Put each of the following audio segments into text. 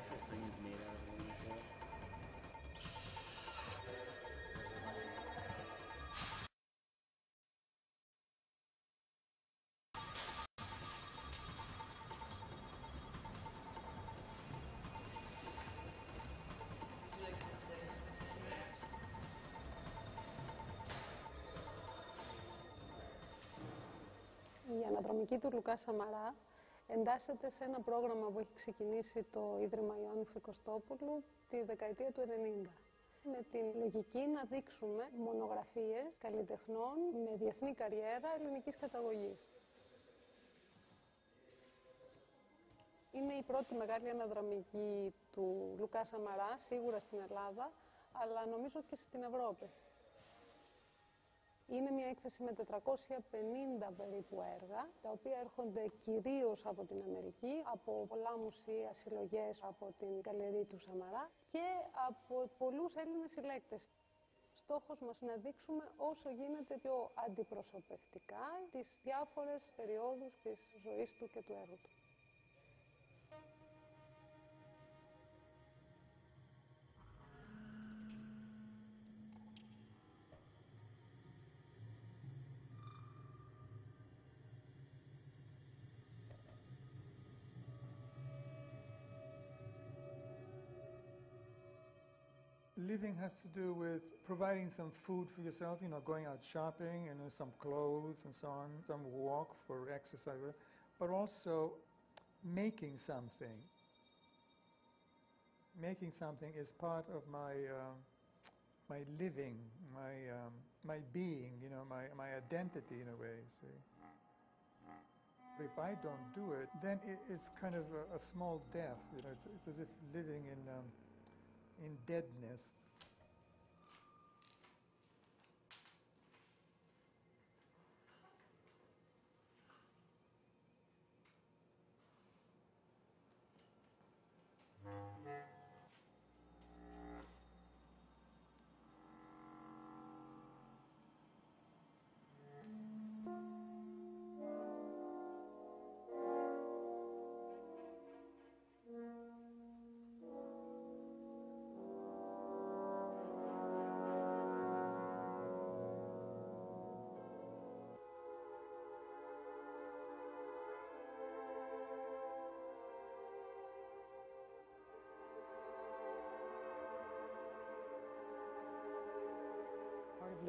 actual thing is made out of aluminum foil. Η αναδρομική του Λουκά Σαμαρά εντάσσεται σε ένα πρόγραμμα που έχει ξεκινήσει το Ίδρυμα Ιωάννη Φεκοστόπουλου τη δεκαετία του 90. Με την λογική να δείξουμε μονογραφίες καλλιτεχνών με διεθνή καριέρα ελληνικής καταγωγής. Είναι η πρώτη μεγάλη αναδραμική του Λουκά Σαμαρά, σίγουρα στην Ελλάδα, αλλά νομίζω και στην Ευρώπη. Είναι μια έκθεση με 450 περίπου έργα, τα οποία έρχονται κυρίως από την Αμερική, από πολλά μουσεία, συλλογές από την καλερί του Σαμαρά και από πολλούς Έλληνες συλλέκτες. Στόχος μας είναι να δείξουμε όσο γίνεται πιο αντιπροσωπευτικά τις διάφορες περιόδους της ζωής του και του έργου του. Living has to do with providing some food for yourself, you know, going out shopping and you know, some clothes and so on, some walk for exercise, but also making something. Making something is part of my, uh, my living, my, um, my being, you know, my, my identity in a way, see. If I don't do it, then it, it's kind of a, a small death, you know, it's, it's as if living in, um, in deadness.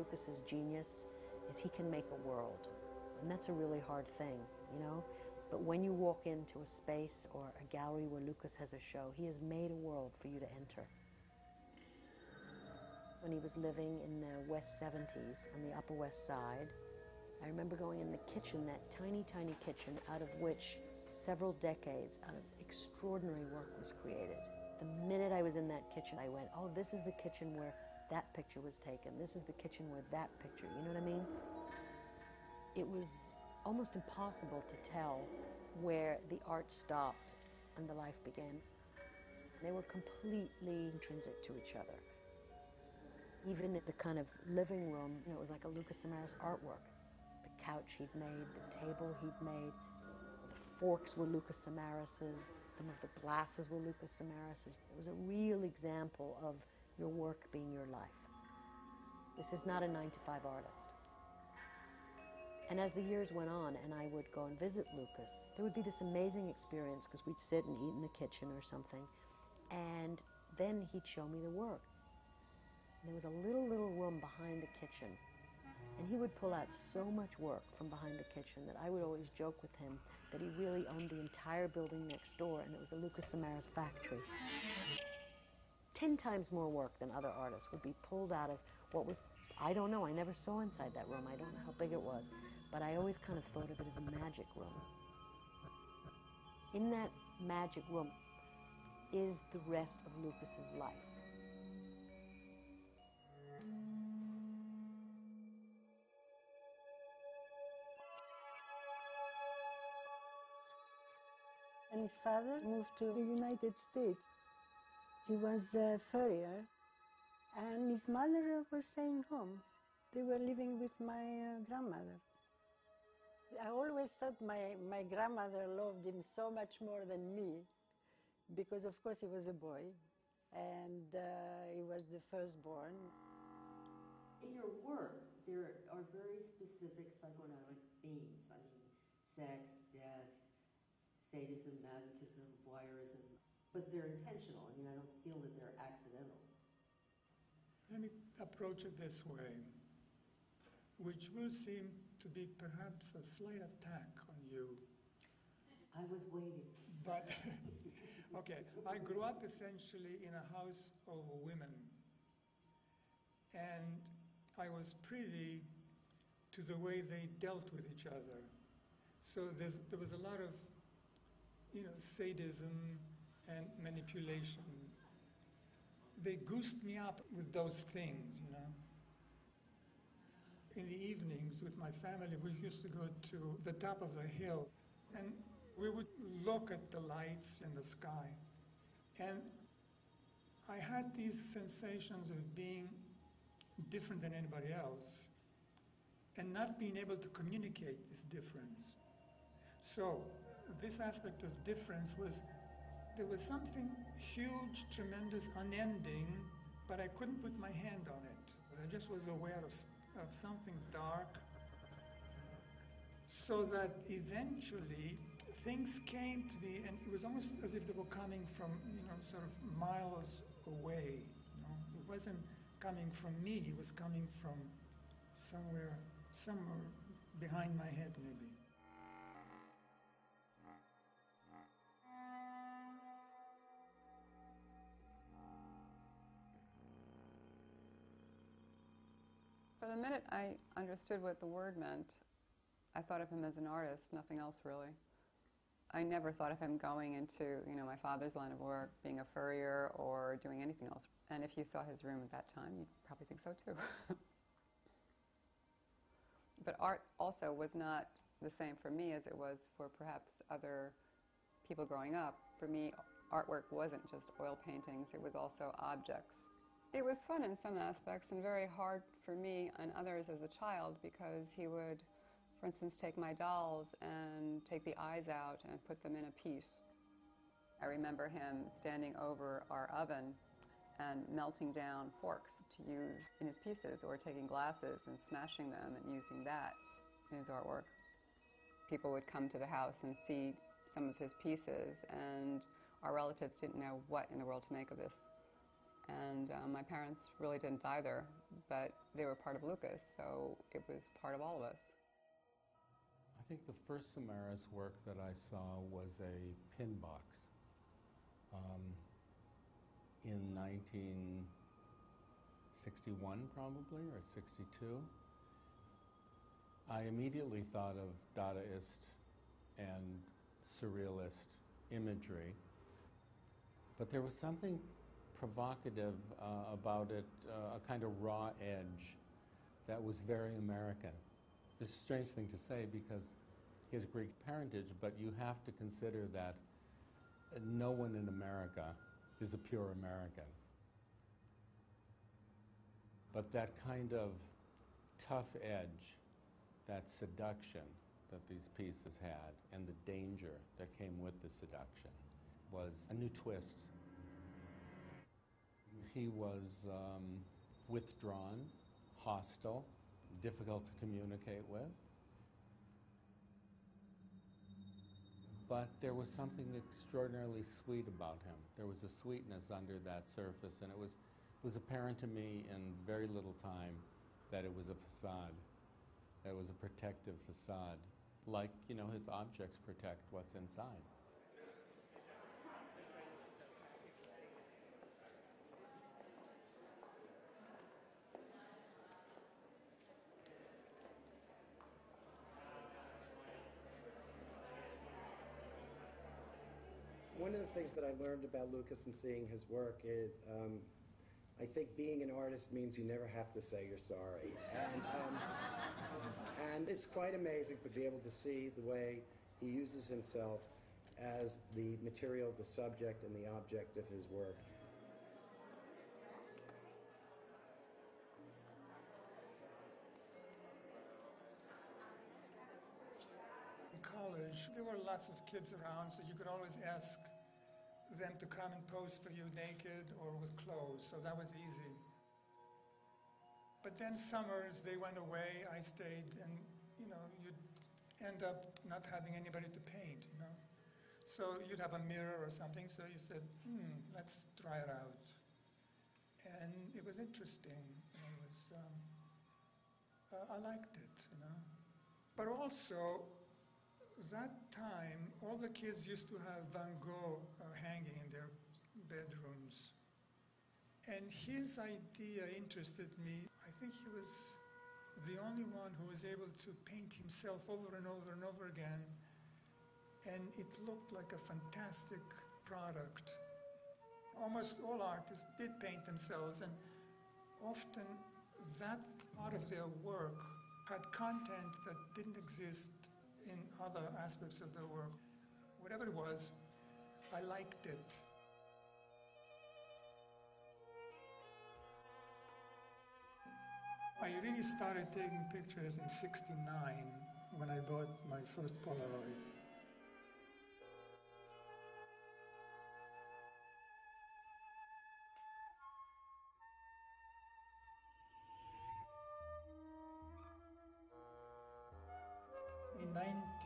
Lucas's genius is he can make a world. And that's a really hard thing, you know? But when you walk into a space or a gallery where Lucas has a show, he has made a world for you to enter. When he was living in the West 70s on the Upper West Side, I remember going in the kitchen, that tiny, tiny kitchen, out of which several decades of extraordinary work was created. The minute I was in that kitchen, I went, oh, this is the kitchen where that picture was taken. This is the kitchen where that picture, you know what I mean? It was almost impossible to tell where the art stopped and the life began. They were completely intrinsic to each other. Even at the kind of living room, you know, it was like a Lucas Samaras artwork. The couch he'd made, the table he'd made, the forks were Lucas Samaras's, some of the glasses were Lucas Samaras's. It was a real example of your work being your life. This is not a nine to five artist. And as the years went on and I would go and visit Lucas, there would be this amazing experience because we'd sit and eat in the kitchen or something, and then he'd show me the work. And there was a little, little room behind the kitchen, and he would pull out so much work from behind the kitchen that I would always joke with him that he really owned the entire building next door, and it was a Lucas Samaras factory. Ten times more work than other artists would be pulled out of what was, I don't know, I never saw inside that room, I don't know how big it was, but I always kind of thought of it as a magic room. In that magic room is the rest of Lucas's life. And his father moved to the United States. He was a furrier, and his mother was staying home. They were living with my uh, grandmother. I always thought my, my grandmother loved him so much more than me because of course he was a boy, and uh, he was the firstborn. In your work, there are very specific psychoanalytic themes. I mean, sex, death, sadism, masochism, voyeurism, but they're intentional. I mean, I don't feel that they're accidental. Let me approach it this way, which will seem to be perhaps a slight attack on you. I was waiting. But, okay, I grew up essentially in a house of women. And I was privy to the way they dealt with each other. So there was a lot of, you know, sadism and manipulation. They goosed me up with those things, you know. In the evenings with my family, we used to go to the top of the hill and we would look at the lights in the sky. And I had these sensations of being different than anybody else and not being able to communicate this difference. So, this aspect of difference was there was something huge, tremendous, unending, but I couldn't put my hand on it. I just was aware of, of something dark. So that eventually things came to me, and it was almost as if they were coming from, you know, sort of miles away. You know? It wasn't coming from me, it was coming from somewhere, somewhere behind my head, maybe. The minute I understood what the word meant, I thought of him as an artist, nothing else really. I never thought of him going into, you know, my father's line of work, being a furrier or doing anything else. And if you saw his room at that time, you'd probably think so too. but art also was not the same for me as it was for perhaps other people growing up. For me, artwork wasn't just oil paintings, it was also objects. It was fun in some aspects and very hard for me and others as a child because he would for instance, take my dolls and take the eyes out and put them in a piece. I remember him standing over our oven and melting down forks to use in his pieces or taking glasses and smashing them and using that in his artwork. People would come to the house and see some of his pieces and our relatives didn't know what in the world to make of this. And um, my parents really didn't either, but they were part of Lucas, so it was part of all of us. I think the first Samaras work that I saw was a pin box um, in 1961, probably, or 62. I immediately thought of Dadaist and Surrealist imagery, but there was something provocative uh, about it, uh, a kind of raw edge that was very American. It's a strange thing to say because he has Greek parentage, but you have to consider that no one in America is a pure American. But that kind of tough edge, that seduction that these pieces had, and the danger that came with the seduction was a new twist. He was um, withdrawn, hostile, difficult to communicate with. But there was something extraordinarily sweet about him. There was a sweetness under that surface, and it was, it was apparent to me in very little time that it was a facade, that it was a protective facade, like, you know, his objects protect what's inside. One of the things that I learned about Lucas and seeing his work is um, I think being an artist means you never have to say you're sorry. And, um, and it's quite amazing to be able to see the way he uses himself as the material, the subject, and the object of his work. In college, there were lots of kids around, so you could always ask them to come and pose for you naked or with clothes, so that was easy. But then summers, they went away, I stayed, and you know, you'd end up not having anybody to paint, you know. So you'd have a mirror or something, so you said, hmm, let's try it out. And it was interesting. It was, um, uh, I liked it, you know. But also, that time, all the kids used to have Van Gogh uh, hanging in their bedrooms. And his idea interested me. I think he was the only one who was able to paint himself over and over and over again. And it looked like a fantastic product. Almost all artists did paint themselves, and often that part of their work had content that didn't exist in other aspects of the work. Whatever it was, I liked it. I really started taking pictures in 69 when I bought my first Polaroid.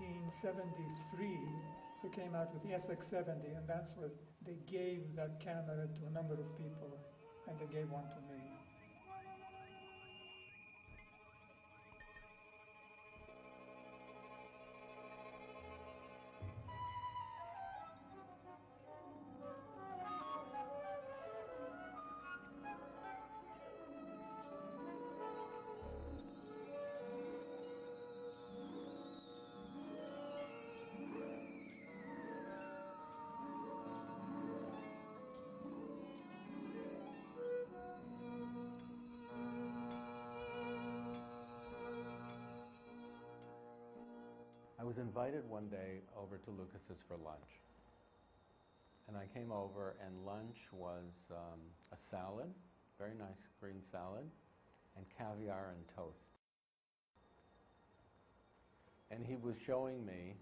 1973, who came out with the SX70, and that's what they gave that camera to a number of people, and they gave one to me. I was invited one day over to Lucas's for lunch. And I came over, and lunch was um, a salad, very nice green salad, and caviar and toast. And he was showing me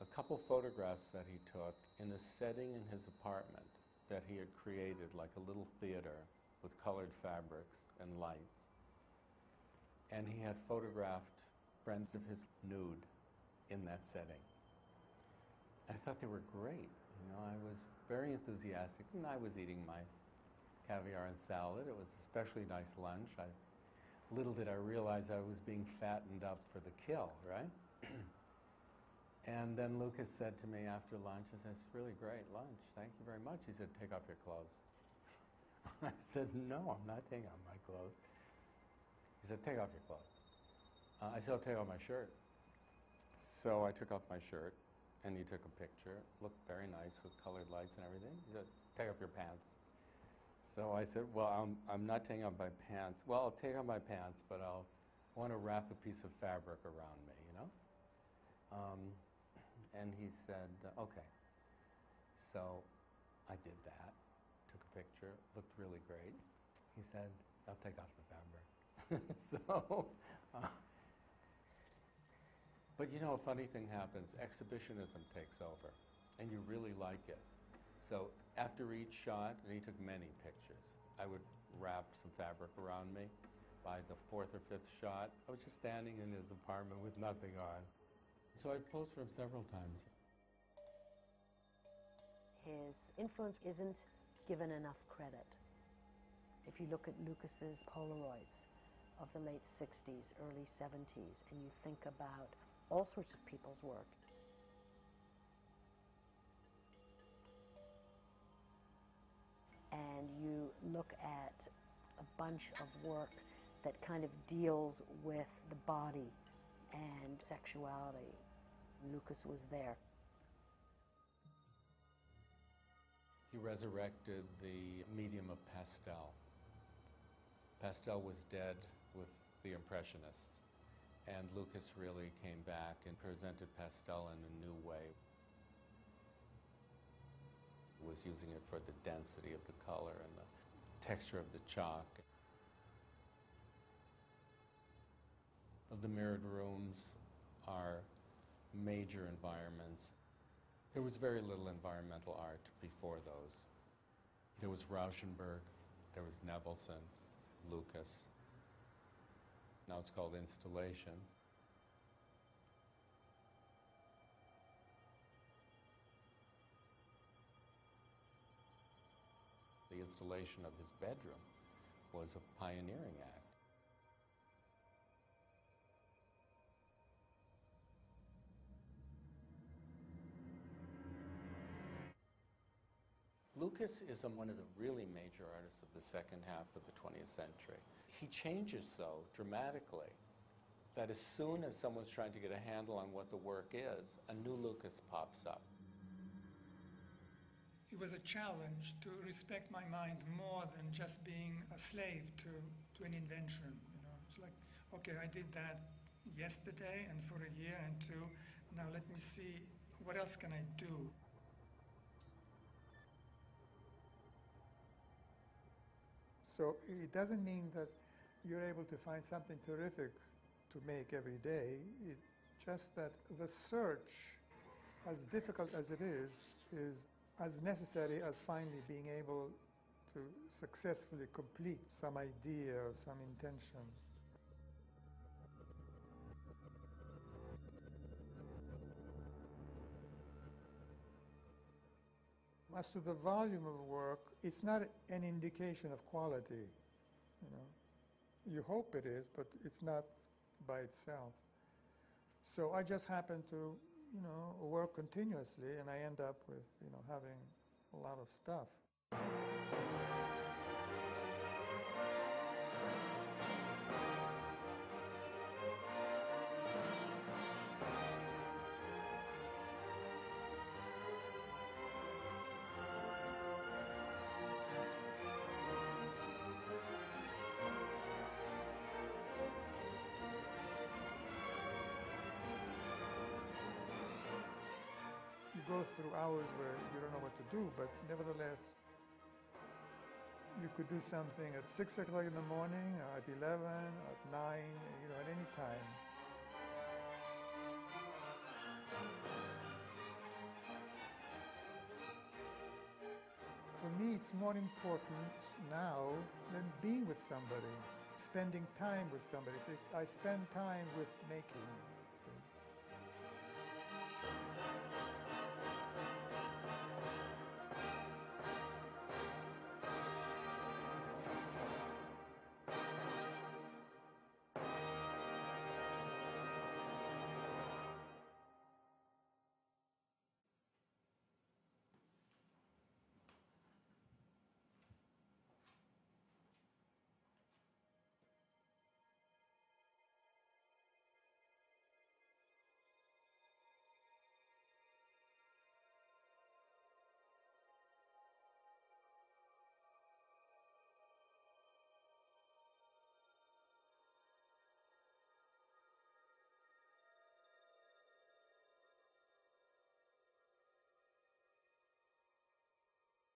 a couple photographs that he took in a setting in his apartment that he had created, like a little theater with colored fabrics and lights. And he had photographed friends of his nude in that setting. I thought they were great. You know, I was very enthusiastic, and I was eating my caviar and salad. It was especially nice lunch. I, little did I realize I was being fattened up for the kill, right? and then Lucas said to me after lunch, I said, it's really great lunch. Thank you very much. He said, take off your clothes. I said, no, I'm not taking off my clothes. He said, take off your clothes. Uh, I said, I'll take off my shirt. So I took off my shirt, and he took a picture. Looked very nice with colored lights and everything. He said, take off your pants. So I said, well, I'm, I'm not taking off my pants. Well, I'll take off my pants, but I'll want to wrap a piece of fabric around me, you know? Um, and he said, okay. So I did that, took a picture, looked really great. He said, I'll take off the fabric. so, uh, but you know, a funny thing happens. Exhibitionism takes over, and you really like it. So after each shot, and he took many pictures, I would wrap some fabric around me. By the fourth or fifth shot, I was just standing in his apartment with nothing on. So I posed for him several times. His influence isn't given enough credit. If you look at Lucas's Polaroids of the late 60s, early 70s, and you think about all sorts of people's work. And you look at a bunch of work that kind of deals with the body and sexuality. Lucas was there. He resurrected the medium of pastel. Pastel was dead with the Impressionists. And Lucas really came back and presented pastel in a new way. Was using it for the density of the color and the texture of the chalk. The mirrored rooms are major environments. There was very little environmental art before those. There was Rauschenberg, there was Nevelson, Lucas. Now it's called installation. The installation of his bedroom was a pioneering act. Lucas is one of the really major artists of the second half of the 20th century. He changes so dramatically that as soon as someone's trying to get a handle on what the work is, a new Lucas pops up. It was a challenge to respect my mind more than just being a slave to, to an invention. You know, it's like, okay, I did that yesterday and for a year and two. Now let me see what else can I do. So it doesn't mean that you're able to find something terrific to make every day. It's just that the search, as difficult as it is, is as necessary as finally being able to successfully complete some idea or some intention. As to the volume of work, it's not an indication of quality. You know, you hope it is, but it's not by itself. So I just happen to, you know, work continuously, and I end up with, you know, having a lot of stuff. Go through hours where you don't know what to do, but nevertheless, you could do something at 6 o'clock in the morning, or at 11, or at 9, you know, at any time. For me, it's more important now than being with somebody, spending time with somebody. See, I spend time with making.